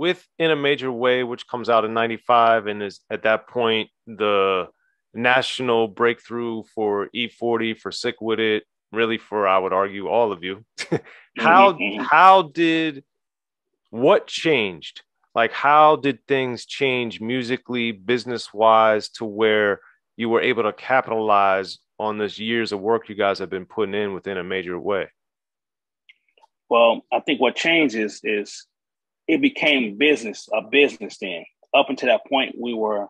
with in a major way, which comes out in '95 and is at that point the national breakthrough for E40 for Sick Wid It, really for I would argue all of you. how mm-hmm. how did what changed? Like how did things change musically, business wise, to where you were able to capitalize on this years of work you guys have been putting in within a major way? Well, I think what changes is it became business, a business then. Up until that point, we were,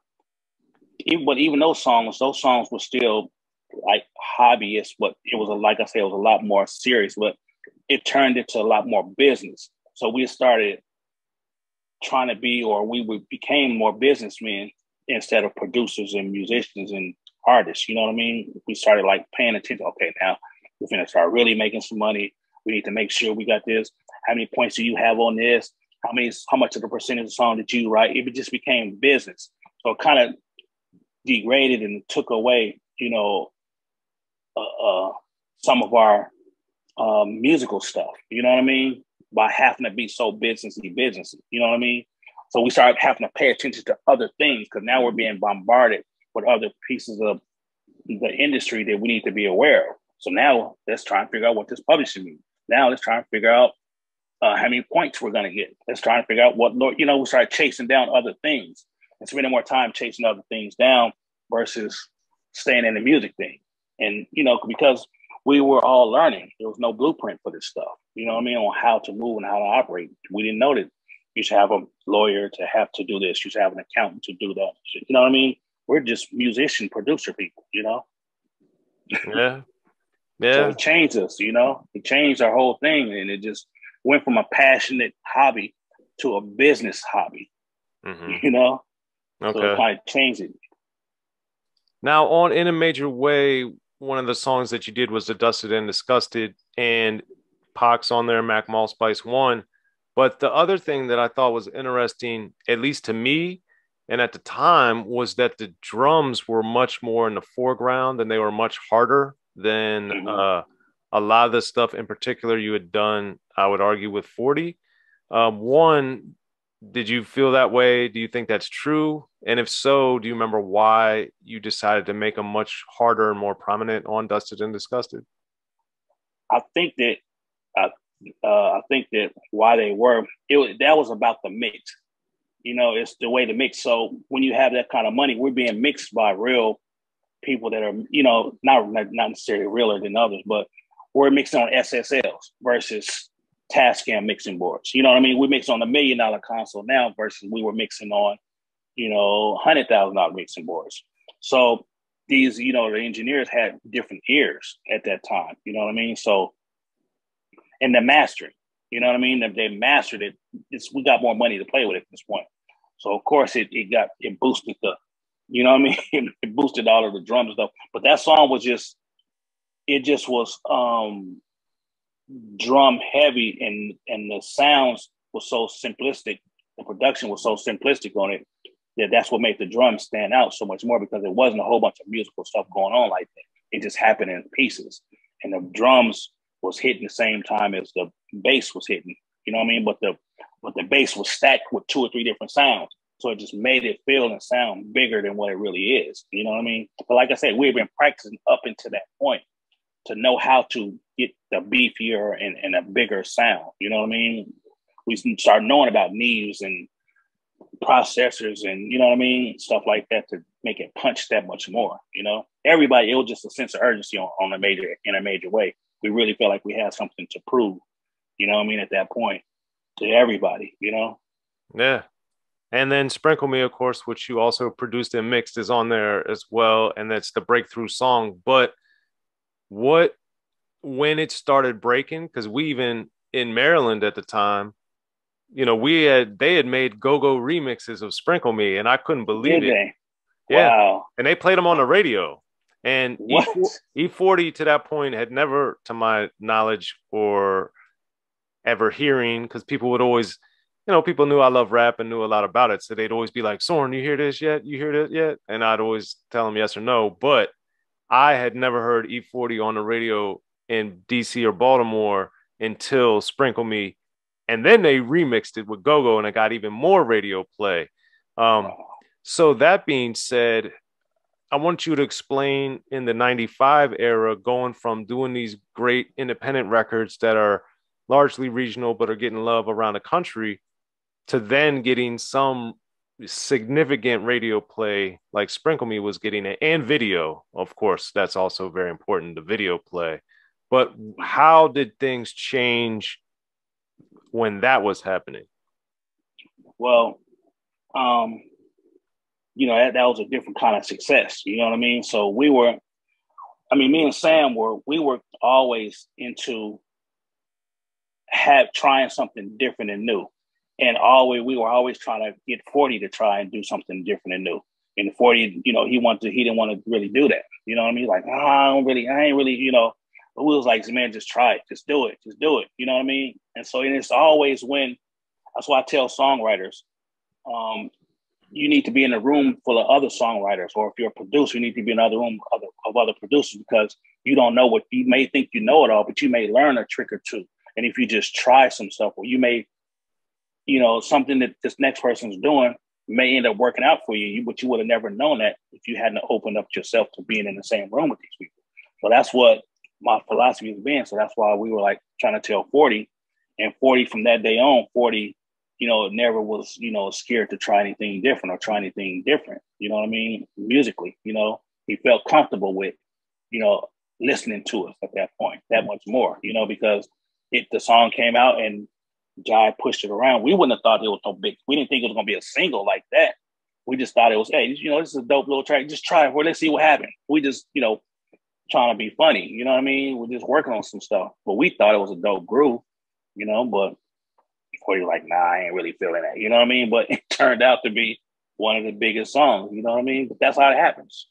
even, but even those songs, those songs were still like hobbyists, but it was a, like I said, it was a lot more serious, but it turned into a lot more business. So we started trying to be, or we became more businessmen instead of producers and musicians and artists. You know what I mean? We started like paying attention. Okay, now we're to start really making some money. We need to make sure we got this. How many points do you have on this? how many how much of the percentage of the song did you write? It just became business. So kind of degraded and took away, you know, uh, uh, some of our um, musical stuff. You know what I mean? By having to be so businessy, businessy. You know what I mean? So we started having to pay attention to other things because now we're being bombarded with other pieces of the industry that we need to be aware of. So now let's try and figure out what this publishing means. Now let's try and figure out uh, how many points we're going to get. Let's try to figure out what, you know, we start chasing down other things and spending more time chasing other things down versus staying in the music thing. And, you know, because we were all learning, there was no blueprint for this stuff, you know what I mean, on how to move and how to operate. We didn't know that you should have a lawyer to have to do this, you should have an accountant to do that. You know what I mean? We're just musician, producer people, you know? Yeah. Yeah. So it changed us, you know? It changed our whole thing and it just went from a passionate hobby to a business hobby. Mm-hmm. You know, okay. so it kind of changed it. Now, on in a major way, one of the songs that you did was the Dusted and Disgusted, and Pac's on there, Mac Mall Spice one. But the other thing that I thought was interesting, at least to me, and at the time, was that the drums were much more in the foreground and they were much harder than mm-hmm. uh, a lot of the stuff in particular you had done, I would argue, with 40. Um, one, did you feel that way? Do you think that's true? And if so, do you remember why you decided to make them much harder and more prominent on Dusted and Disgusted? I think that uh, uh, I think that why they were it was, that was about the mix. You know, it's the way to mix. So when you have that kind of money, we're being mixed by real people that are, you know, not not necessarily realer than others, but we're mixing on SSLs versus Tascam mixing boards. You know what I mean? We mix on a million dollar console now versus we were mixing on, you know, hundred thousand dollar mixing boards. So these, you know, the engineers had different ears at that time. You know what I mean? So, and the mastering, you know what I mean? They mastered it, it's, we got more money to play with at this point. So of course it, it got it boosted the, you know what I mean? it boosted all of the drums stuff. But that song was just it just was um, drum heavy and and the sounds was so simplistic. The production was so simplistic on it that that's what made the drums stand out so much more because it wasn't a whole bunch of musical stuff going on like that. It just happened in pieces, and the drums was hitting the same time as the bass was hitting. You know what I mean? But the but the bass was stacked with two or three different sounds. So it just made it feel and sound bigger than what it really is. You know what I mean? But like I said, we've been practicing up until that point to know how to get the beefier and, and a bigger sound. You know what I mean? We start knowing about Neves and processors and you know what I mean, stuff like that to make it punch that much more. You know, everybody it was just a sense of urgency on, on a major in a major way. We really felt like we had something to prove. You know what I mean? At that point, to everybody. You know. Yeah. And then Sprinkle Me, of course, which you also produced and mixed, is on there as well. And that's the breakthrough song. But what when it started breaking because we even in Maryland at the time, you know, we had they had made go-go remixes of Sprinkle Me, and I couldn't believe Did it. They? Yeah, wow. and they played them on the radio. And E forty to that point had never, to my knowledge, or ever hearing, because people would always, you know, people knew I love rap and knew a lot about it, so they'd always be like, "Soren, you hear this yet? You hear this yet?" And I'd always tell them yes or no. But I had never heard E40 on the radio in DC or Baltimore until Sprinkle Me. And then they remixed it with Go Go and it got even more radio play. Um, so, that being said, I want you to explain in the 95 era, going from doing these great independent records that are largely regional but are getting love around the country to then getting some significant radio play like Sprinkle Me was getting it and video. Of course, that's also very important, the video play. But how did things change when that was happening? Well, um, you know, that, that was a different kind of success. You know what I mean? So we were, I mean, me and Sam were, we were always into have trying something different and new. And always, we were always trying to get 40 to try and do something different and new. And 40, you know, he wanted to, he didn't want to really do that. You know what I mean? Like, oh, I don't really, I ain't really, you know, but we was like, man, just try it, just do it, just do it. You know what I mean? And so and it's always when that's why I tell songwriters, um, you need to be in a room full of other songwriters, or if you're a producer, you need to be in another room of other, of other producers because you don't know what you may think you know it all, but you may learn a trick or two. And if you just try some stuff, or you may, you know, something that this next person's doing may end up working out for you, but you would have never known that if you hadn't opened up yourself to being in the same room with these people. So that's what my philosophy has been. So that's why we were like trying to tell 40. And 40 from that day on, 40, you know, never was, you know, scared to try anything different or try anything different. You know what I mean? Musically, you know, he felt comfortable with, you know, listening to us at that point, that much more, you know, because it the song came out and Jive pushed it around. We wouldn't have thought it was no big. We didn't think it was gonna be a single like that. We just thought it was, hey, you know, this is a dope little track. Just try it. Well, let's see what happens. We just, you know, trying to be funny. You know what I mean? We're just working on some stuff. But we thought it was a dope groove, you know, but before you're like, nah, I ain't really feeling that. You know what I mean? But it turned out to be one of the biggest songs, you know what I mean? But that's how it happens.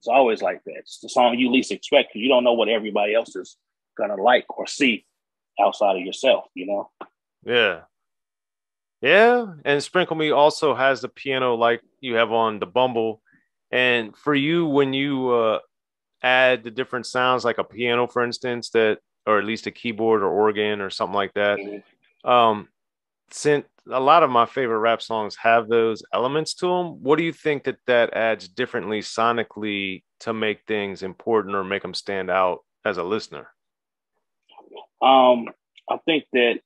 It's always like that. It's the song you least expect you don't know what everybody else is gonna like or see outside of yourself, you know? Yeah. Yeah. And Sprinkle Me also has the piano like you have on the Bumble. And for you, when you uh, add the different sounds, like a piano, for instance, that or at least a keyboard or organ or something like that. Mm-hmm. Um, since a lot of my favorite rap songs have those elements to them, what do you think that that adds differently sonically to make things important or make them stand out as a listener? Um, I think that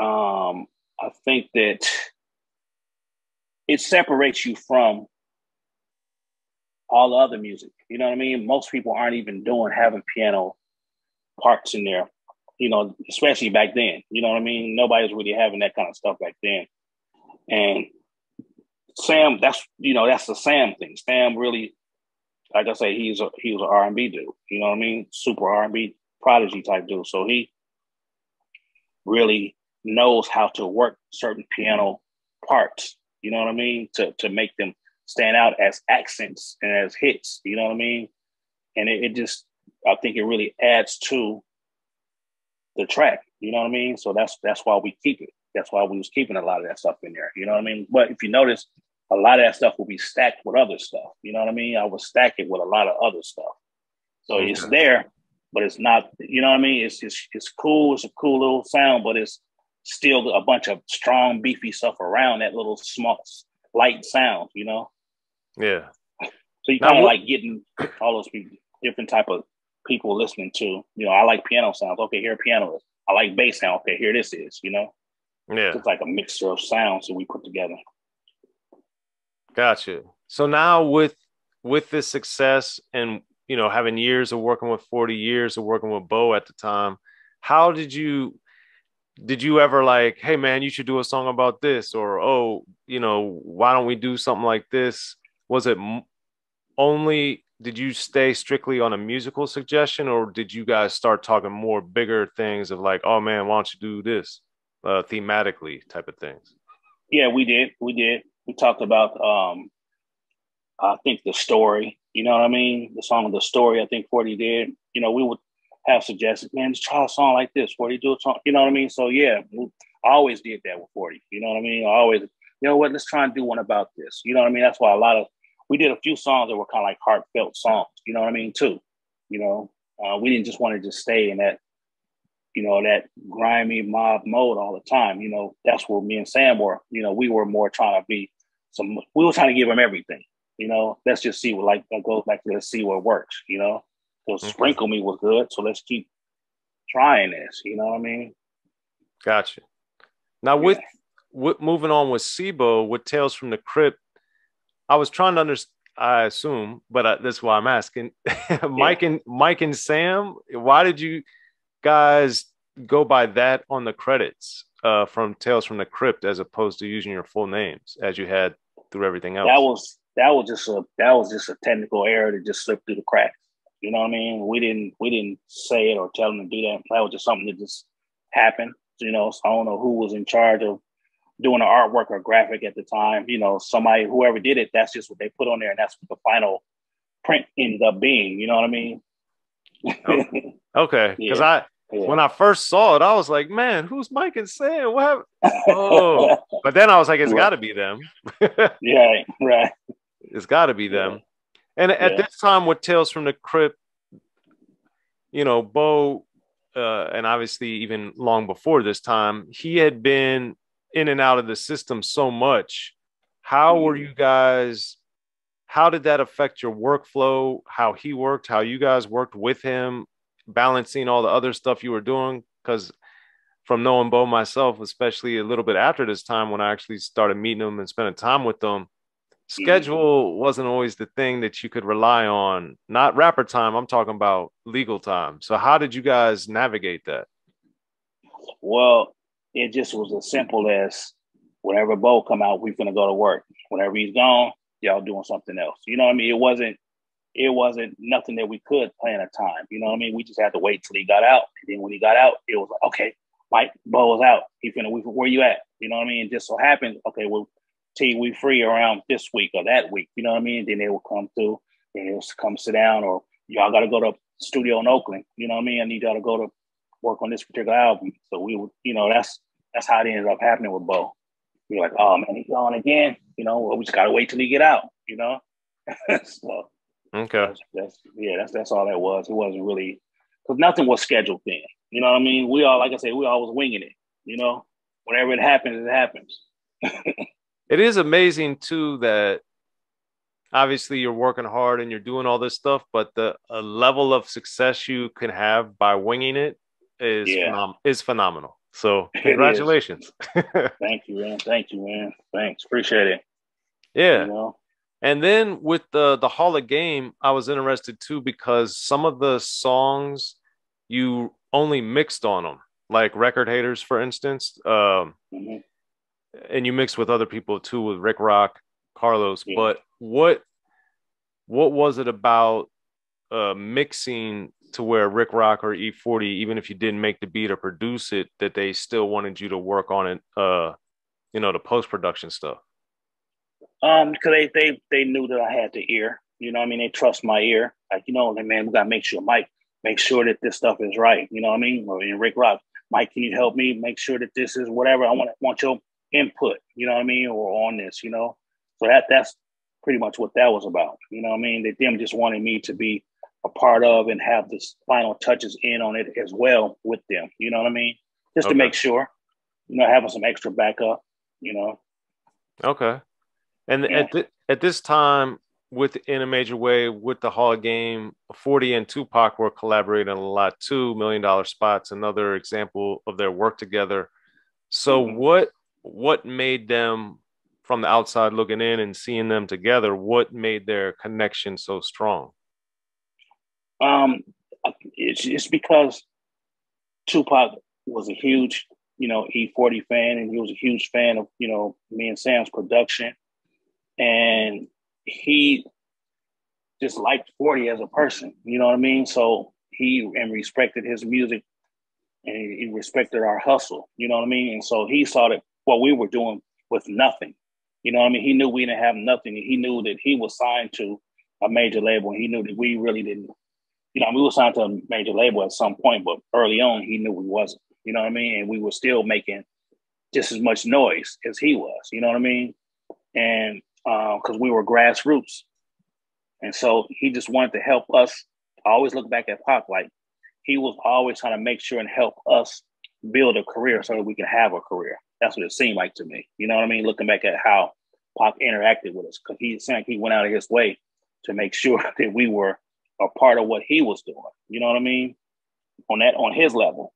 um, I think that it separates you from all the other music. You know what I mean? Most people aren't even doing having piano parts in there, you know, especially back then. You know what I mean? Nobody's really having that kind of stuff back then. And Sam, that's you know, that's the Sam thing. Sam really, like I say, he's a he was an R and B dude. You know what I mean? Super R and B prodigy type dude. So he really knows how to work certain piano parts. You know what I mean? To to make them stand out as accents and as hits. You know what I mean? And it, it just, I think it really adds to the track. You know what I mean? So that's that's why we keep it. That's why we was keeping a lot of that stuff in there. You know what I mean? But if you notice, a lot of that stuff will be stacked with other stuff. You know what I mean? I would stack it with a lot of other stuff. So okay. it's there, but it's not. You know what I mean? It's it's it's cool. It's a cool little sound, but it's still a bunch of strong, beefy stuff around that little small, light sound. You know? Yeah. So you kind of like getting all those people, different type of people listening to. You know, I like piano sounds. Okay, here piano is. I like bass sound. Okay, here this is. You know. Yeah. It's like a mixture of sounds that we put together. Gotcha. So now with with this success and you know having years of working with 40 years of working with Bo at the time, how did you did you ever like, hey man, you should do a song about this, or oh, you know, why don't we do something like this? was it only did you stay strictly on a musical suggestion or did you guys start talking more bigger things of like oh man why don't you do this? Uh, thematically type of things. Yeah we did. We did. We talked about um i think the story you know what i mean the song of the story i think 40 did you know we would have suggested man just try a song like this 40 do a song you know what i mean so yeah i always did that with 40 you know what i mean i always you know what let's try and do one about this you know what i mean that's why a lot of we did a few songs that were kind of like heartfelt songs, you know what I mean, too, you know. Uh, we didn't just want to just stay in that, you know, that grimy mob mode all the time. You know, that's where me and Sam were. You know, we were more trying to be some. We were trying to give him everything. You know, let's just see what like that goes back to let's see what works. You know, so okay. sprinkle me was good, so let's keep trying this. You know what I mean? Gotcha. Now with yeah. with moving on with C-Bo with Tales from the Crypt, I was trying to understand. I assume, but uh, that's why I'm asking. Mike yeah. and Mike and Sam, why did you guys go by that on the credits uh, from Tales from the Crypt as opposed to using your full names as you had through everything else? That was that was just a that was just a technical error that just slipped through the cracks. You know what I mean? We didn't we didn't say it or tell them to do that. That was just something that just happened. You know, so I don't know who was in charge of doing the artwork or graphic at the time. You know, somebody whoever did it, that's just what they put on there, and that's what the final print ended up being. You know what I mean? Oh, okay, because yeah. I yeah. when I first saw it, I was like, man, who's Mike and Sam? What? Oh, but then I was like, it's got to be them. yeah, right. It's got to be them. And at this time, with Tales from the Crypt, you know, Bo, uh, and obviously even long before this time, he had been in and out of the system so much. How were mm-hmm. you guys? How did that affect your workflow? How he worked? How you guys worked with him? Balancing all the other stuff you were doing? Because from knowing Bo myself, especially a little bit after this time when I actually started meeting him and spending time with them. Mm-hmm. schedule wasn't always the thing that you could rely on. Not rapper time, I'm talking about legal time. So how did you guys navigate that? Well, it just was as simple as whenever Bo come out, we're gonna go to work. Whenever he's gone, y'all doing something else. You know what I mean? It wasn't it wasn't nothing that we could plan a time. You know what I mean? We just had to wait till he got out. And then when he got out, it was like, okay, Mike, Bo is out. He finna we where you at? You know what I mean? It just so happens, okay, well, T, we free around this week or that week. You know what I mean? Then they will come through and they'll come sit down or y'all got to go to studio in Oakland. You know what I mean? I need y'all to go to work on this particular album. So we would, you know, that's that's how it ended up happening with Bo. We are like, oh man, he's on again. You know, well, we just gotta wait till he get out. You know, so okay, that's, that's, yeah, that's that's all that was. It wasn't really because nothing was scheduled then. You know what I mean? We all, like I said, we all was winging it. You know, whenever it happens, it happens. it is amazing too that obviously you're working hard and you're doing all this stuff, but the level of success you can have by winging it is yeah. phenom- is phenomenal. So congratulations. Thank you, man. Thank you, man. Thanks. Appreciate it. Yeah. You know? And then with the the Hall of Game, I was interested too because some of the songs you only mixed on them, like Record Haters, for instance. Um, mm-hmm and you mixed with other people too with Rick Rock, Carlos. Yeah. But what what was it about uh, mixing to where Rick Rock or E40, even if you didn't make the beat or produce it, that they still wanted you to work on it, uh, you know, the post production stuff? Um, because they they they knew that I had the ear. You know, I mean, they trust my ear. Like, you know, like, man, we gotta make sure Mike make sure that this stuff is right. You know what I mean? Or in Rick Rock, Mike, can you help me make sure that this is whatever I want? To want your input, you know what I mean, or on this, you know. So that that's pretty much what that was about. You know what I mean? That them just wanted me to be a part of and have the final touches in on it as well with them. You know what I mean? Just okay. to make sure, you know, having some extra backup, you know. Okay. And yeah. at th- at this time, with in a major way, with the Hall of game, 40 and Tupac were collaborating a lot too. Million Dollar Spots, another example of their work together. So, mm-hmm. what what made them from the outside looking in and seeing them together what made their connection so strong? Um it's, it's because tupac was a huge you know e40 fan and he was a huge fan of you know me and sam's production. And he just liked 40 as a person you know what i mean? So he and respected his music and he respected our hustle you know what i mean? And so he saw that what we were doing with nothing. You know I mean? He knew we didn't have nothing. He knew that he was signed to a major label. And he knew that we really didn't, you know, we were signed to a major label at some point, but early on, he knew we wasn't. You know what I mean? And we were still making just as much noise as he was. You know what I mean? And because uh, we were grassroots. And so he just wanted to help us always look back at Pac like he was always trying to make sure and help us build a career so that we can have a career. That's what it seemed like to me. You know what I mean? Looking back at how Pac interacted with us, because he seemed like he went out of his way to make sure that we were a part of what he was doing. You know what I mean? On that, on his level.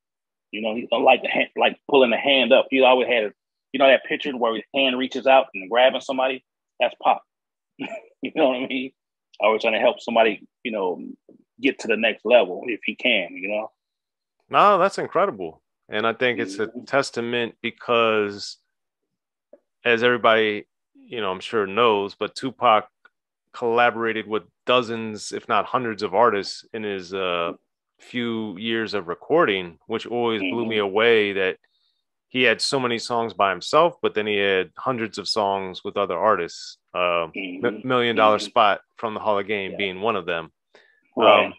You know, he like like pulling the hand up. He always had, you know, that picture where his hand reaches out and grabbing somebody. That's Pac. you know what I mean? I always trying to help somebody, you know, get to the next level if he can. You know. No, that's incredible. And I think it's a mm-hmm. testament because, as everybody, you know, I'm sure knows, but Tupac collaborated with dozens, if not hundreds, of artists in his uh, few years of recording, which always blew me mm-hmm. away that he had so many songs by himself, but then he had hundreds of songs with other artists. Uh, mm-hmm. Million Dollar. Spot from the Hall of Game yeah. being one of them. Right. Um,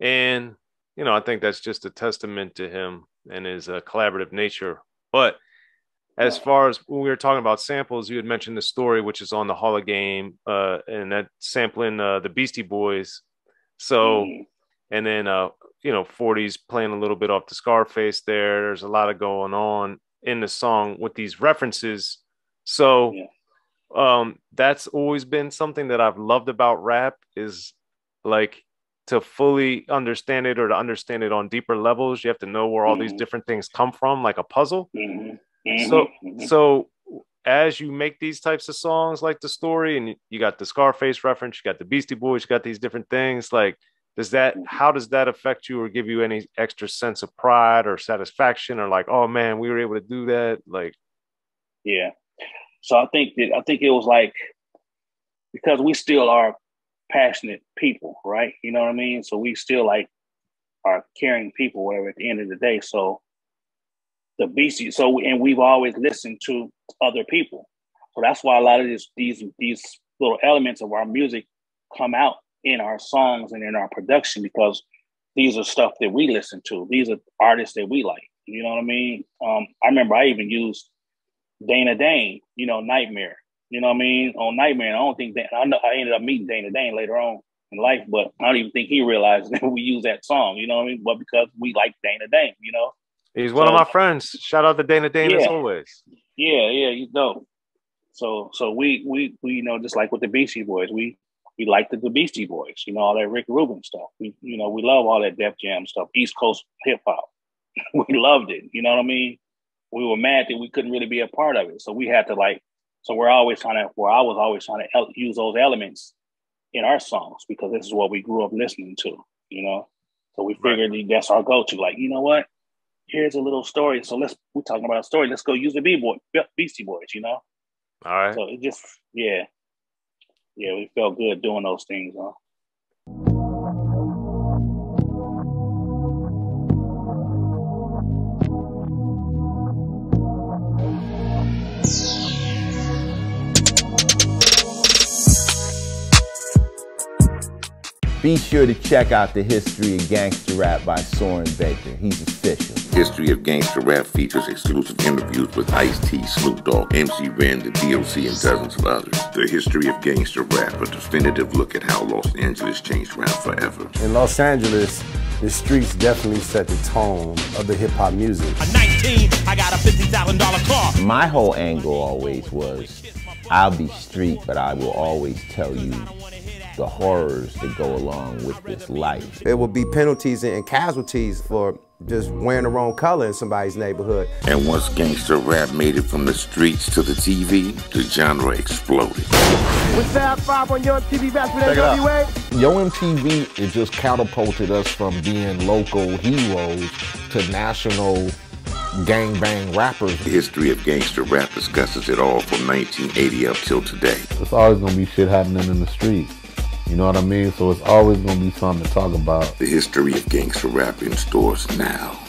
and, you know, I think that's just a testament to him and his uh, collaborative nature. But as far as when we were talking about samples, you had mentioned the story, which is on the Hall of Game, uh, and that sampling uh, the Beastie Boys. So, mm. and then uh, you know, 40s playing a little bit off the Scarface. There, there's a lot of going on in the song with these references. So, yeah. um, that's always been something that I've loved about rap is like to fully understand it or to understand it on deeper levels, you have to know where all mm-hmm. these different things come from, like a puzzle. Mm-hmm. Mm-hmm. So, mm-hmm. so as you make these types of songs, like the story, and you got the Scarface reference, you got the Beastie Boys, you got these different things. Like, does that? Mm-hmm. How does that affect you, or give you any extra sense of pride or satisfaction, or like, oh man, we were able to do that? Like, yeah. So I think that I think it was like because we still are passionate people, right? You know what I mean? So we still like are caring people, whatever, at the end of the day. So the BC, so and we've always listened to other people. So that's why a lot of this, these these little elements of our music come out in our songs and in our production because these are stuff that we listen to. These are artists that we like. You know what I mean? Um, I remember I even used Dana Dane, you know, Nightmare. You know what I mean? On Nightmare, I don't think that I know I ended up meeting Dana Dane later on in life, but I don't even think he realized that we use that song. You know what I mean? But because we like Dana Dane, you know. He's one so, of my friends. Shout out to Dana Dane yeah. as always. Yeah, yeah, you know. So so we we we you know just like with the Beastie Boys, we we liked the, the Beastie Boys, you know, all that Rick Rubin stuff. We you know we love all that Def Jam stuff, East Coast hip hop. we loved it. You know what I mean? We were mad that we couldn't really be a part of it, so we had to like so we're always trying to, where I was always trying to use those elements in our songs because this is what we grew up listening to, you know? So we figured right. that's our go-to. Like, you know what? Here's a little story. So let's, we're talking about a story. Let's go use the B-boy, Beastie Boys, you know? All right. So it just, yeah. Yeah, we felt good doing those things, huh? Be sure to check out the History of Gangster Rap by Soren Baker. He's official. History of Gangster Rap features exclusive interviews with Ice-T, Snoop Dogg, MC Ren, the DOC, and dozens of others. The History of Gangster Rap, a definitive look at how Los Angeles changed rap forever. In Los Angeles, the streets definitely set the tone of the hip hop music. A 19, I got a $50,000 car. My whole angle always was I'll be street, but I will always tell you the horrors that go along with this life. There will be penalties and casualties for just wearing the wrong color in somebody's neighborhood. And once gangster rap made it from the streets to the TV, the genre exploded. What's that Five on Yo MTV back with NWA. Yo MTV, it just catapulted us from being local heroes to national gang bang rappers. The history of gangster rap discusses it all from 1980 up till today. It's always gonna be shit happening in the streets. You know what I mean? So it's always going to be something to talk about. The history of gangster rap in stores now.